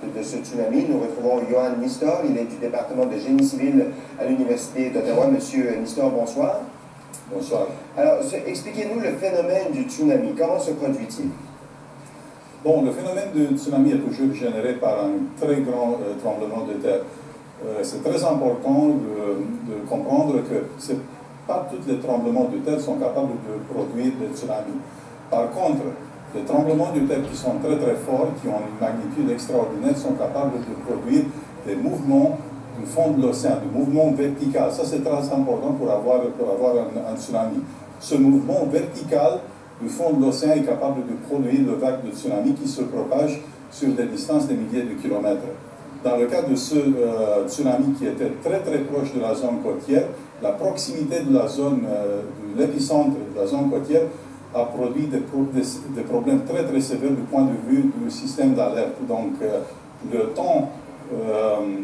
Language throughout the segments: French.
de ce tsunami. Nous retrouvons Johan Nistor, il est du département de génie civil à l'Université d'Ottawa. Monsieur Nistor, bonsoir. Bonsoir. Alors, expliquez-nous le phénomène du tsunami. Comment se produit-il? Bon, le phénomène du tsunami est toujours généré par un très grand euh, tremblement de terre. Euh, c'est très important de, de comprendre que c'est pas tous les tremblements de terre sont capables de produire des tsunamis. Par contre, les tremblements de terre qui sont très très forts, qui ont une magnitude extraordinaire, sont capables de produire des mouvements du fond de l'océan, des mouvements verticaux. Ça, c'est très important pour avoir, pour avoir un, tsunami. Ce mouvement vertical du fond de l'océan est capable de produire le vague de tsunami qui se propage sur des distances de milliers de kilomètres. Dans le cas de ce euh, tsunami qui était très très proche de la zone côtière, la proximité de la zone, euh, de l'épicentre de la zone côtière a produit des, problèmes très très sévères du point de vue du système d'alerte. Donc euh, le temps de,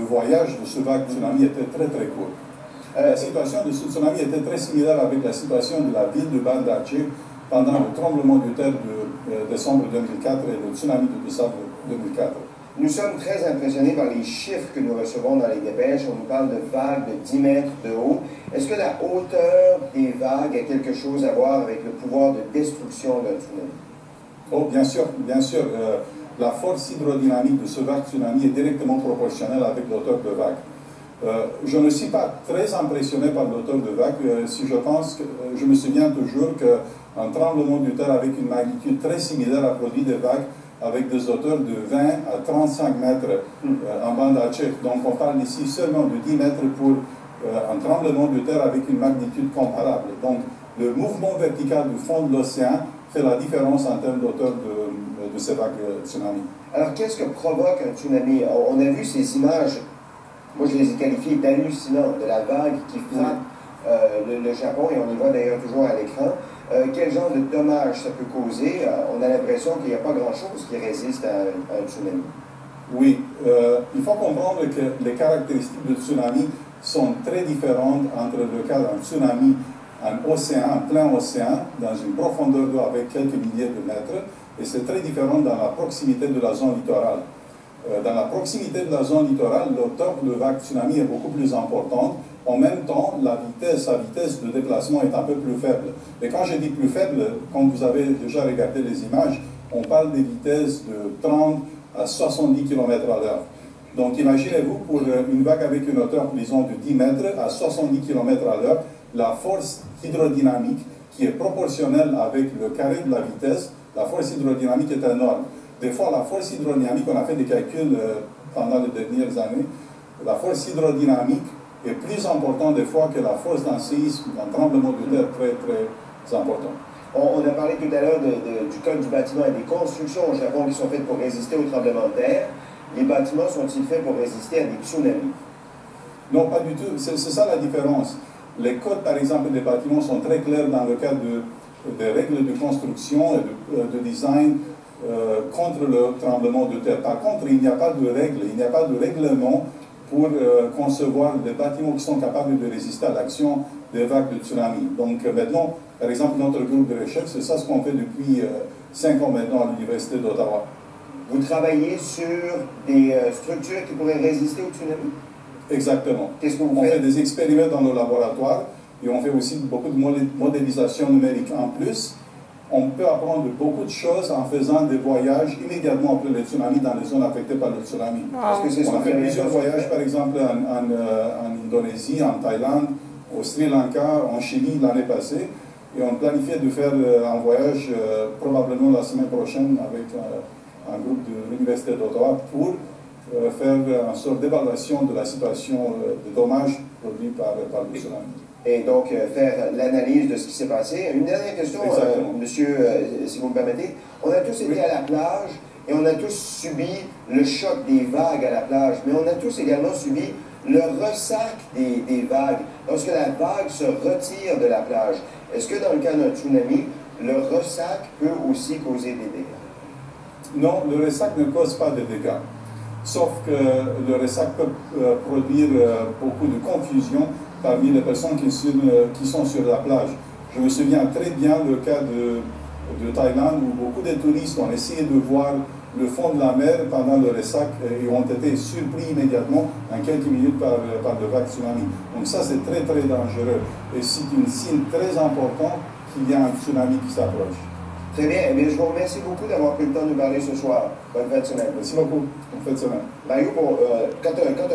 de, voyage de ce vague tsunami était très très court. La situation de ce tsunami était très similaire avec la situation de la ville de Banda pendant le tremblement de terre de décembre 2004 et le tsunami de décembre 2004. Nous sommes très impressionnés par les chiffres que nous recevons dans les dépêches. On nous parle de vagues de 10 mètres de haut. Est-ce que la hauteur des vagues a quelque chose à voir avec le pouvoir de destruction d'un tsunami? Oh, bien sûr, bien sûr. Euh, la force hydrodynamique de ce vague tsunami est directement proportionnelle avec l'auteur de vague. Euh, je ne suis pas très impressionné par l'auteur de vague. Euh, si je pense que, je me souviens toujours qu'un tremblement de terre avec une magnitude très similaire a produit des vagues avec des hauteurs de 20 à 35 mètres euh, en bande tchèque. Donc on parle ici seulement de 10 mètres pour euh, un tremblement de terre avec une magnitude comparable. Donc le mouvement vertical du fond de l'océan fait la différence en termes d'auteur de, de, ces vagues euh, tsunami. Alors qu'est-ce que provoque un tsunami? On a vu ces images, moi je les ai qualifiées d'hallucinantes, de la vague qui frappe le, Japon, et on y voit d'ailleurs toujours à l'écran. Euh, quel genre de dommages ça peut causer? Euh, on a l'impression qu'il n'y a pas grand-chose qui résiste à, un tsunami. Oui, euh, il faut comprendre que les caractéristiques du tsunami sont très différentes entre le cas d'un tsunami en océan, en plein océan, dans une profondeur d'eau avec quelques milliers de mètres, et c'est très différent dans la proximité de la zone littorale. dans la proximité de la zone littorale, l'auteur de vague tsunami est beaucoup plus importante en même temps, la vitesse, sa vitesse de déplacement est un peu plus faible. Et quand je dis plus faible, quand vous avez déjà regardé les images, on parle des vitesses de 30 à 70 km à l'heure. Donc imaginez-vous pour une vague avec une hauteur, disons, de 10 mètres à 70 km à l'heure, la force hydrodynamique qui est proportionnelle avec le carré de la vitesse, la force hydrodynamique est énorme. Des fois, la force hydrodynamique, on a fait des calculs euh, pendant les dernières années, la force hydrodynamique est plus important des fois que la force d'un séisme, d'un tremblement de terre très, très important. On, a parlé tout à l'heure du code du bâtiment et des constructions au Japon qui sont faites pour résister au tremblement de terre. Les bâtiments sont-ils faits pour résister à des tsunamis? Non, pas du tout. C'est ça la différence. Les codes, par exemple, des bâtiments sont très clairs dans le cadre de, des règles de construction et de, euh, design euh, contre le tremblement de terre. Par contre, il n'y a pas de règles, il n'y a pas de règlement pour euh, concevoir des bâtiments qui sont capables de résister à l'action des vagues de tsunami. Donc euh, maintenant, par exemple, notre groupe de recherche, c'est ça ce qu'on fait depuis euh, cinq ans maintenant à l'Université d'Ottawa. Vous travaillez sur des structures qui pourraient résister au tsunami Exactement. Qu'est-ce que vous on fait des expériments dans nos laboratoires et on fait aussi beaucoup de modélisation numérique. En plus, on peut apprendre beaucoup de choses en faisant des voyages immédiatement après le tsunami dans les zones affectées par le tsunami. Parce que on a fait plusieurs voyages, par exemple, en, euh, en, Indonésie, en Thaïlande, au Sri Lanka, en Chili l'année passée. Et on planifiait de faire euh, un voyage euh, probablement la semaine prochaine avec un groupe de l'Université d'Ottawa pour faire une sorte d'évaluation de la situation de dommages produits par, par le tsunami et donc euh, faire l'analyse de ce qui s'est passé. Une dernière question, euh, monsieur, euh, si vous me permettez. On a tous été à la plage et on a tous subi le choc des vagues à la plage, mais on a tous également subi le ressac des, des vagues. Lorsque la vague se retire de la plage, est-ce que dans le cas d'un tsunami, le ressac peut aussi causer des dégâts? Non, le ressac ne cause pas de dégâts. Sauf que le ressac peut produire beaucoup de confusion parmi les personnes qui sont, qui sont sur la plage. Je me souviens très bien le cas de, de Thaïlande où beaucoup de touristes ont essayé de voir le fond de la mer pendant le ressac et ont été surpris immédiatement en quelques minutes par, par le vague tsunami. Donc ça, c'est très très dangereux et c'est un signe très important qu'il y a un tsunami qui s'approche. Très bien. Eh je vous remercie beaucoup d'avoir pris le temps de parler ce soir. Bonne fin de semaine. Merci beaucoup. Bonne fin de semaine. Mario, pour, euh, quand, quand